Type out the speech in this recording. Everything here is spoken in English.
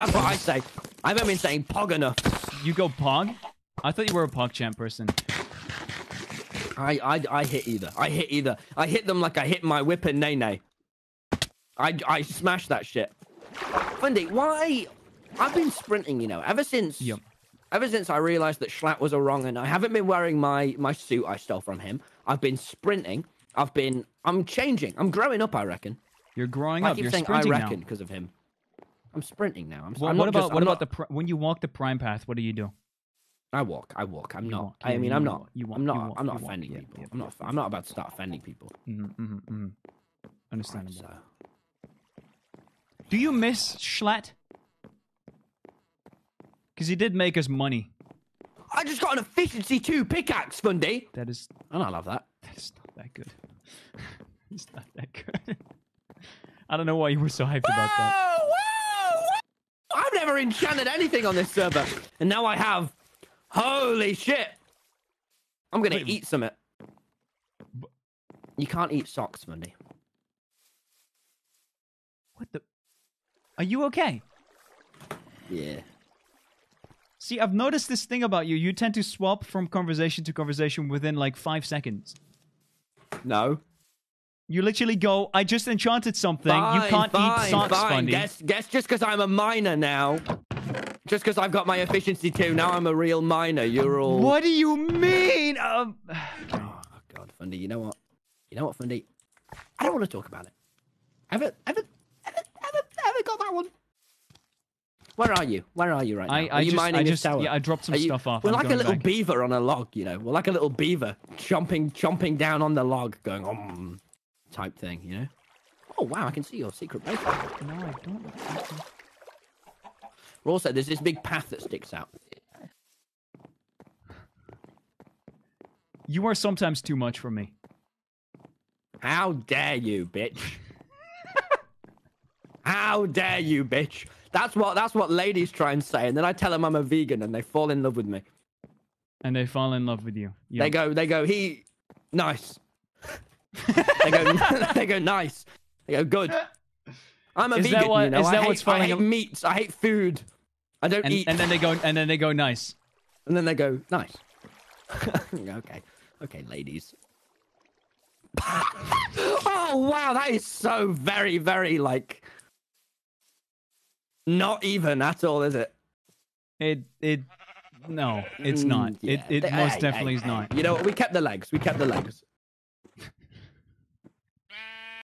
That's what I say. I haven't been saying pog enough. You go Pog? I thought you were a PogChamp person. I, I, I hit either. I hit either. I hit them like I hit my whip and nay nay. I, I smash that shit. Fundy, why? I've been sprinting, you know, ever since. Yep. Ever since I realized that Schlatt was a wrong, and I haven't been wearing my my suit I stole from him. I've been sprinting. I've been. I'm changing. I'm growing up. I reckon. You're growing I up. keep You're saying I reckon because of him. I'm sprinting now. I'm. Well, I'm what not about just- what I'm about not- the pri- when you walk the prime path? What do you do? I walk. I walk. I'm You not. walk, I mean, you I'm not. you walk, I'm you not. walk, I'm not you offending yeah, people. yeah, I'm not. yeah, I'm not about to start offending people. Mm-hmm, mm-hmm, mm-hmm. Understandable. So. Do you miss Schlatt? Because he did make us money. I just got an efficiency two pickaxe, Fundy. That is And I love that. that is not that good. it's not that good. I don't know why you were so hyped about that. Never enchanted anything on this server, and now I have. Holy shit! I'm gonna Wait. eat some it. You can't eat socks, Fundy. What the? Are you okay? Yeah. See, I've noticed this thing about you. You tend to swap from conversation to conversation within like five seconds. No. You literally go, I just enchanted something. Fine, you can't fine, eat socks, fine. Fundy. Guess, guess just because I'm a miner now. Just because I've got my efficiency two, now I'm a real miner. You're all. What do you mean? Um, Oh God, Fundy. You know what? You know what, Fundy? I don't want to talk about it. Ever, ever, ever, ever, ever got that one? Where are you? Where are you right now? I, are you just, mining I this just, tower? yeah, I dropped some you- stuff off. We're I'm like a little back. beaver on a log, you know. We're like a little beaver chomping, chomping down on the log, going um, type thing, you know. Oh wow, I can see your secret base. No, I don't. Also, there's this big path that sticks out. You are sometimes too much for me. How dare you, bitch? How dare you, bitch? That's what that's what ladies try and say, and then I tell them I'm a vegan, and they fall in love with me. And they fall in love with you. They go, they go, he, nice. they go, they go, nice. They go, good. I'm a Is that vegan, what- you know. is I that hate, what's I hate meats. I hate food. I don't and, eat. and then they go, and then they go, nice. And then they go, nice. okay. Okay, ladies. oh, wow. That is so very, very, like, not even at all, is it? It, it, no, it's not. Mm, It, it most hey, definitely hey, is not. You know what? We kept the legs. We kept the legs.